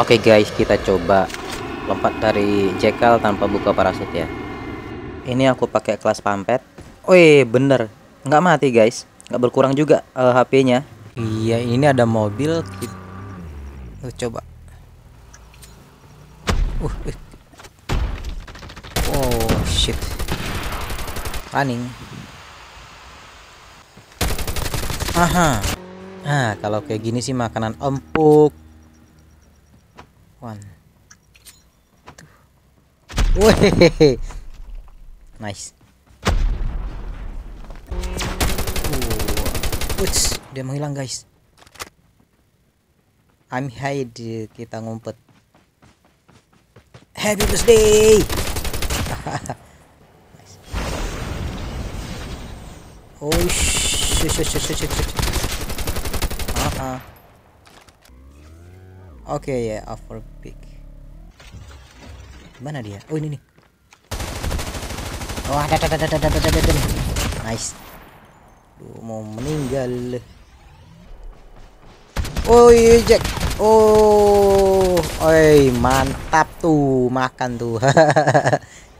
Oke guys, kita coba lompat dari jekal tanpa buka parasut ya. Ini aku pakai kelas pampet. Wih, bener, nggak mati guys, nggak berkurang juga uh, HP-nya. Iya, ini ada mobil. Kita... Coba. Uh, uh. Oh shit. Running. Aha. Nah, kalau kayak gini sih makanan empuk. One. Two. Nice. Uh. Uts, dia menghilang guys. I'm hide kita ngumpet. Happy birthday. nice. Oh shit shit shit shit shit. shit. Aha. Oke okay, ya, yeah, over pick. Mana dia? Oh ini nih. Oh ada ada ada ada ada ada ada. Nice. Duh, mau meninggal. Oh iya Jack. Oh, oi mantap tuh makan tuh.